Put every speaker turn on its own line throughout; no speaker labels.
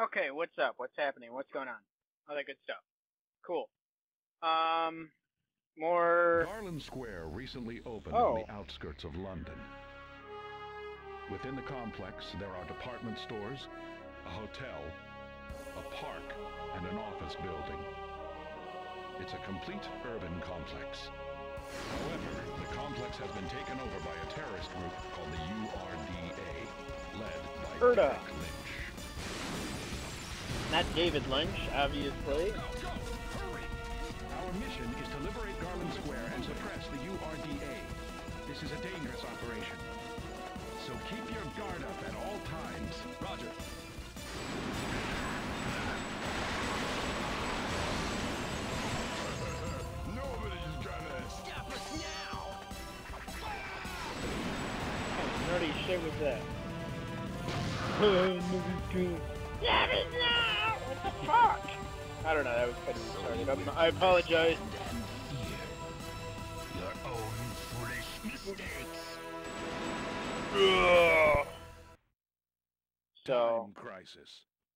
Okay, what's up? What's happening? What's going on? All that good stuff. Cool. Um, more...
Garland Square recently opened
Oh.
on the outskirts of London. Within the complex, there are department stores, a hotel, a park, and an office building. It's a complete urban complex. However, the complex has been taken over by a terrorist group called the URDA, led by Derek. Lynch.
Not David Lynch, obviously.
Our mission is to liberate Garland Square and suppress the URDA. This is a dangerous operation. So keep your guard up at all times. Roger.
Nobody's gonna stop us now!
What nerdy shit was that? It now! What the fuck? I don't know, that was kind of retarded. I'm, I apologize.
Your own foolish mistakes.
Ugh. So,
Time crisis.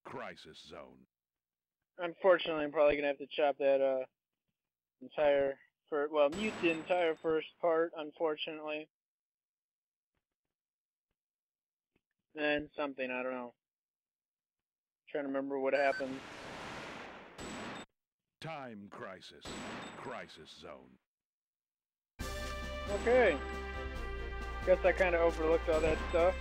Crisis zone.
unfortunately, I'm probably gonna have to chop that uh entire for well mute the entire first part. Unfortunately, and something I don't know. Trying to remember what happened.
Time crisis. Crisis zone.
Okay. Guess I kind of overlooked all that stuff.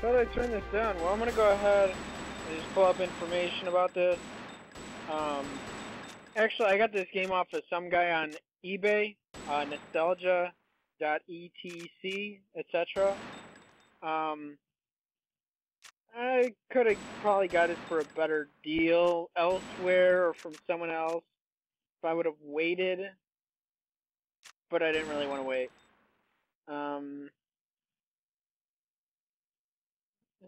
How did I turn this down? Well, I'm gonna go ahead and just pull up information about this. Um, actually, I got this game off of some guy on eBay, uh, nostalgia.etc., etc. Um, I could have probably got it for a better deal elsewhere or from someone else if I would have waited but I didn't really want to wait. Um,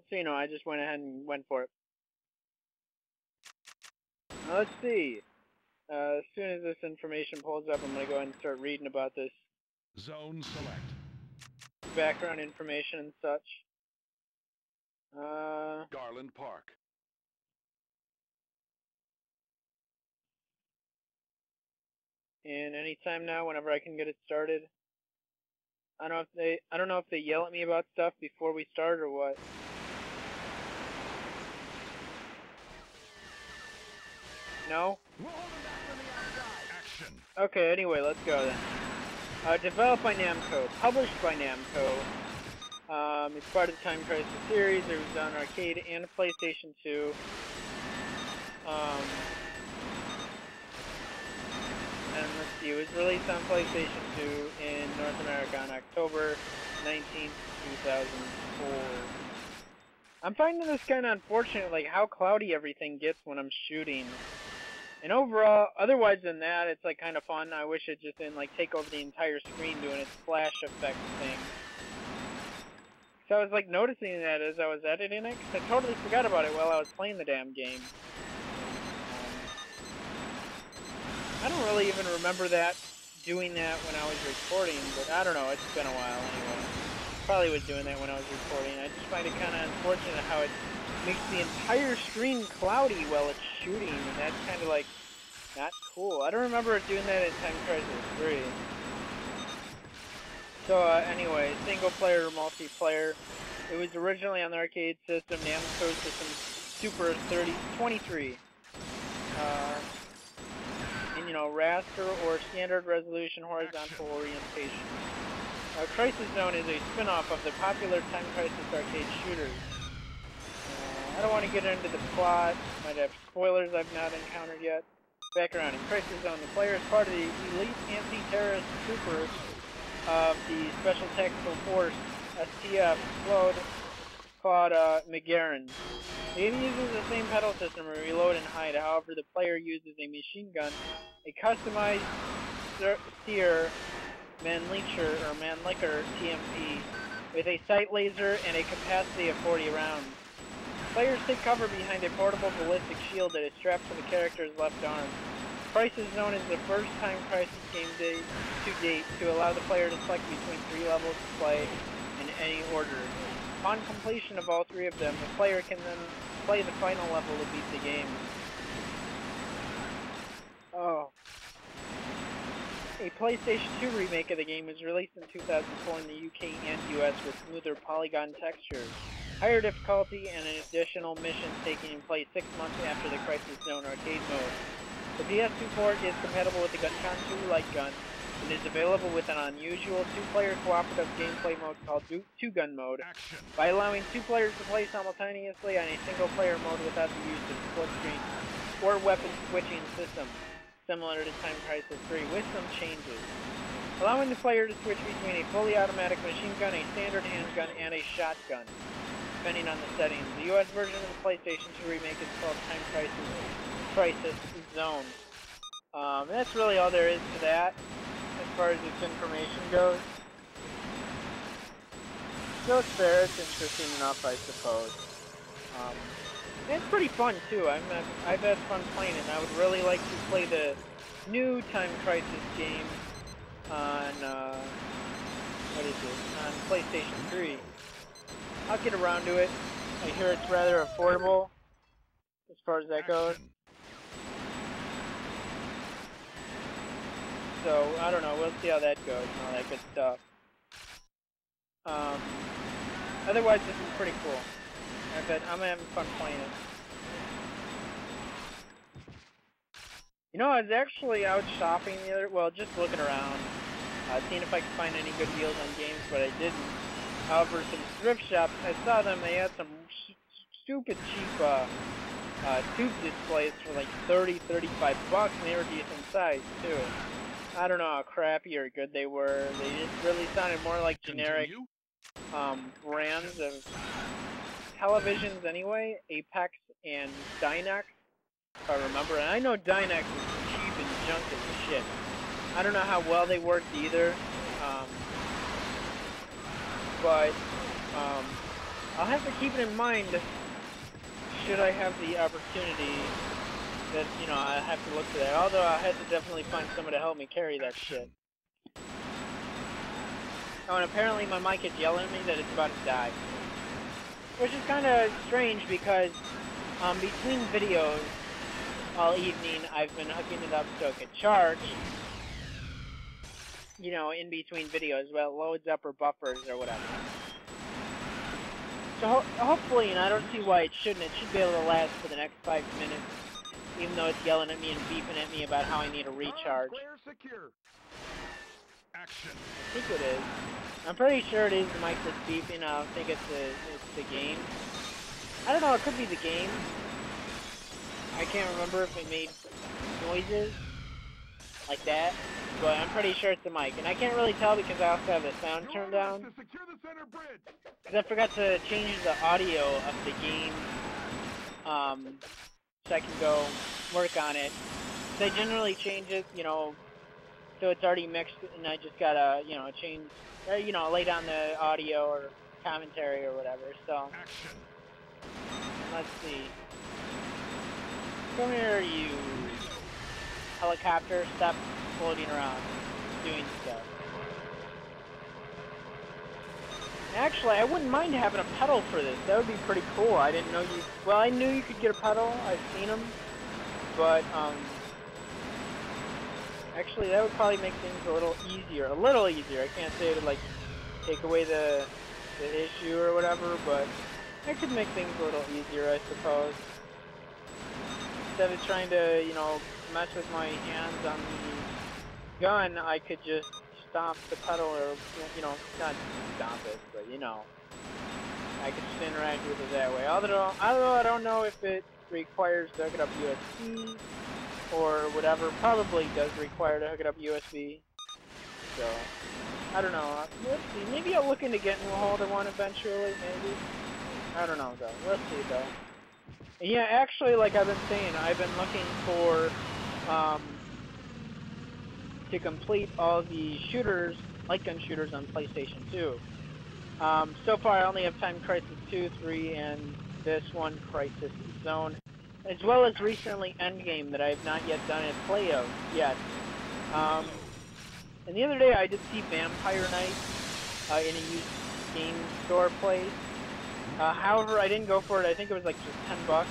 so you know, I just went ahead and went for it. Now, let's see. Uh, as soon as this information pulls up, I'm gonna go ahead and start reading about this
Zone select.
background information and such. Uh,
Garland Park.
and anytime now, whenever I can get it started. I don't know if they, I don't know if they yell at me about stuff before we start or what. No? Okay, anyway, let's go then. Uh, developed by Namco, published by Namco. Um, it's part of the Time Crisis series. It was on arcade and PlayStation 2. Um, and let's see, it was released on PlayStation 2 in North America on October 19, 2004. I'm finding this kind of unfortunate, like how cloudy everything gets when I'm shooting. And overall, otherwise than that, it's like kind of fun. I wish it just didn't like take over the entire screen doing its flash effect thing. So I was like noticing that as I was editing it, 'cause I totally forgot about it while I was playing the damn game. Um, I don't really even remember that doing that when I was recording, but I don't know. It's been a while anyway. Probably was doing that when I was recording. I just find it kind of unfortunate how it makes the entire screen cloudy while it's shooting, and that's kind of like not cool. I don't remember doing that in Time Crisis 3. So uh, anyway, single player, or multiplayer. It was originally on the arcade system, Namco System Super 30, 23. Uh, in, you know, raster or standard resolution horizontal orientation. Uh, Crisis Zone is a spin-off of the popular Time Crisis arcade shooters. Uh, I don't want to get into the plot. Might have spoilers I've not encountered yet. Background. In Crisis Zone, the player is part of the elite anti-terrorist troopers of the Special Tactical Force, STF, called, called uh, McGarren. The game uses the same pedal system to reload and hide, however the player uses a machine gun, a customized Steyr Mannlicher or Manlicker TMP with a sight laser and a capacity of 40 rounds. Players take cover behind a portable ballistic shield that is strapped to the character's left arm. Price is known as the first time Crisis game day to date to allow the player to select between three levels to play in any order. Upon completion of all three of them, the player can then play the final level to beat the game. Oh. A PlayStation 2 remake of the game was released in 2004 in the UK and US with smoother polygon textures, higher difficulty, and an additional mission taking place six months after the Crisis Zone arcade mode. The PS2 port is compatible with the GunCon 2 Light Gun, and is available with an unusual two-player cooperative gameplay mode called Two-Gun Mode.
Action.
By allowing two players to play simultaneously on a single-player mode without the use of split screen or weapon switching system, similar to Time Crisis 3, with some changes. Allowing the player to switch between a fully automatic machine gun, a standard handgun, and a shotgun, depending on the settings. The US version of the PlayStation 2 remake is called Time Crisis, Crisis Zone. Um, that's really all there is to that as far as its information goes. So it's fair, it's interesting enough, I suppose. Um, it's pretty fun too. I'm, I've, I've had fun playing it, and I would really like to play the new Time Crisis game on, uh, what is it, on PlayStation 3. I'll get around to it. I hear it's rather affordable as far as that goes. So, I don't know, we'll see how that goes and all that good stuff. Um, otherwise, this is pretty cool. I bet I'm having fun playing it. You know, I was actually out shopping the other, well, just looking around, uh, seeing if I could find any good deals on games, but I didn't. However, some thrift shops, I saw them, they had some stupid cheap, uh, uh, tube displays for like 30, 35 bucks, and they were decent size, too. I don't know how crappy or good they were. They just really sounded more like generic um, brands of televisions anyway, Apex and Dynex, if I remember. And I know Dynex is cheap and junk as shit. I don't know how well they worked either, um, but um, I'll have to keep it in mind should I have the opportunity that, you know, I have to look for that. Although I had to definitely find someone to help me carry that shit. Oh, and apparently my mic is yelling at me that it's about to die. Which is kind of strange because um, between videos all evening I've been hooking it up so it could charge. You know, in between videos, well, loads up or buffers or whatever. So ho hopefully, and I don't see why it shouldn't, it should be able to last for the next five minutes. Even though it's yelling at me and beeping at me about how I need a recharge.
Clear secure.
Action.
I think it is. I'm pretty sure it is the mic that's beeping. I think it's the it's the game. I don't know. It could be the game. I can't remember if it made noises like that, but I'm pretty sure it's the mic. And I can't really tell because I also have the sound turned down.
To secure the center bridge.
Because I forgot to change the audio of the game, um, I can go work on it. So I generally change it, you know, so it's already mixed, and I just gotta, you know, change, or, you know, lay down the audio or commentary or whatever. So let's see. Come here, you helicopter. Stop floating around, doing stuff. Actually, I wouldn't mind having a pedal for this. That would be pretty cool. I didn't know you. Well, I knew you could get a pedal. I've seen them, but um, actually, that would probably make things a little easier. A little easier. I can't say to like take away the the issue or whatever, but it could make things a little easier, I suppose. Instead of trying to, you know, mess with my hands on the gun, I could just stomp the pedal or, you know, not stomp it, but you know. I could just interact with it that way. Although, although I don't know if it requires to hook it up USB or whatever. Probably does require to hook it up USB. So, I don't know. Let's see. Maybe I'll look into getting a hold of one eventually, maybe. I don't know, though. Let's see, though. Yeah, actually, like I've been saying, I've been looking for, um, to complete all the shooters, light gun shooters on PlayStation 2. Um, so far, I only have Time Crisis 2, 3, and this one, Crisis Zone, as well as recently Endgame that I have not yet done a play of yet. Um, and the other day, I did see Vampire Night uh, in a used game store place. Uh, however, I didn't go for it. I think it was like just 10 bucks.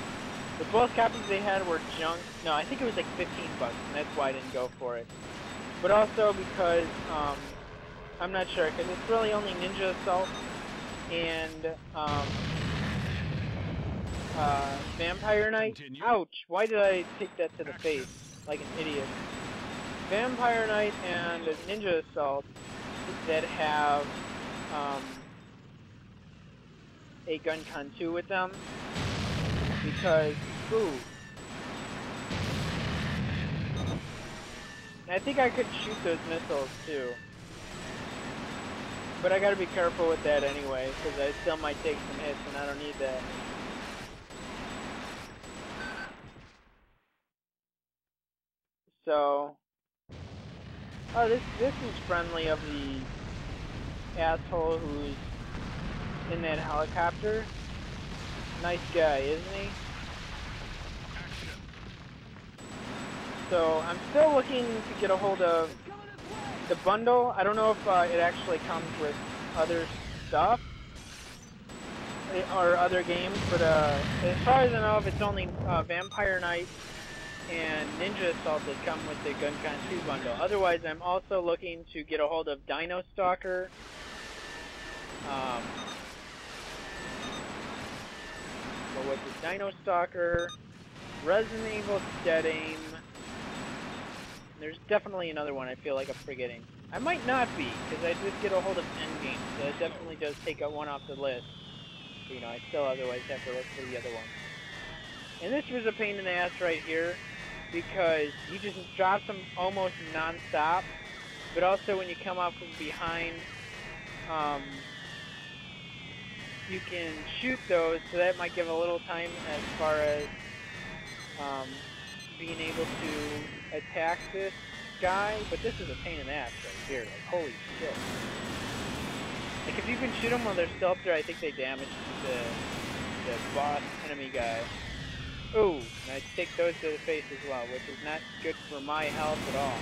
The both copies they had were junk. No, I think it was like 15 bucks, and that's why I didn't go for it. But also because, um, I'm not sure, because it's really only Ninja Assault and, um, uh, Vampire Night.
Continue.
Ouch! Why did I take that to the face? Like an idiot. Vampire Night and Ninja Assault that have, um, a Gun-Con 2 with them. Because, ooh. I think I could shoot those missiles too. But I gotta be careful with that anyway, because I still might take some hits and I don't need that. So, oh, this this is friendly of the asshole who's in that helicopter. Nice guy, isn't he? So I'm still looking to get a hold of the bundle. I don't know if uh, it actually comes with other stuff eh, or other games, but uh, as far as I know, it's only uh, Vampire Night and Ninja Assault that come with the GunCon 2 bundle. Otherwise, I'm also looking to get a hold of Dino Stalker. Um, what was it? Dino Stalker, Resident Evil Dead Aim. There's definitely another one I feel like I'm forgetting. I might not be, because I did get a hold of Endgame, so it definitely does take one off the list. But, you know, I still otherwise have to look for the other one. And this was a pain in the ass right here, because you just drops them almost non-stop, but also when you come up from behind, um, you can shoot those, so that might give a little time as far as um, being able to attack this guy, but this is a pain in the ass right here, like holy shit. Like if you can shoot them while they're still up there, I think they damage the, the boss enemy guy. Ooh, and I take those to the face as well, which is not good for my health at all.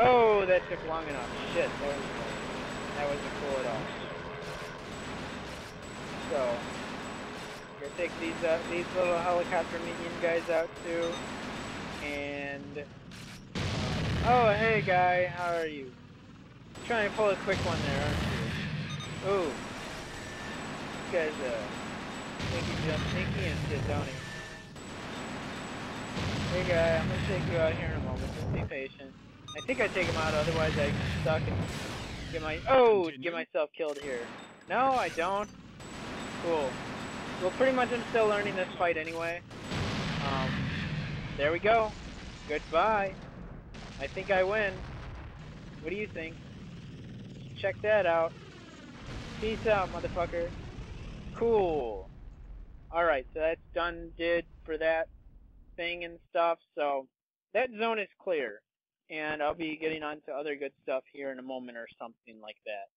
Oh, that took long enough. Shit, that was that wasn't cool at all. So, take these uh, these little helicopter minion guys out too, and oh hey guy, how are you? Trying to pull a quick one there, aren't you? Ooh, this guy's uh. Sneaky jump, sneaky and shit, don't he? Hey guy, I'm gonna take you out here in a moment. Just be patient. I think I take him out, otherwise I get stuck and get my oh
Continue.
get myself killed here. No, I don't. Cool. Well, pretty much I'm still learning this fight anyway. Um, there we go. Goodbye. I think I win. What do you think? Check that out. Peace out, motherfucker. Cool. Alright, so that's done, did for that thing and stuff. So that zone is clear. And I'll be getting on to other good stuff here in a moment or something like that.